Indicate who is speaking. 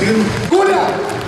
Speaker 1: Good.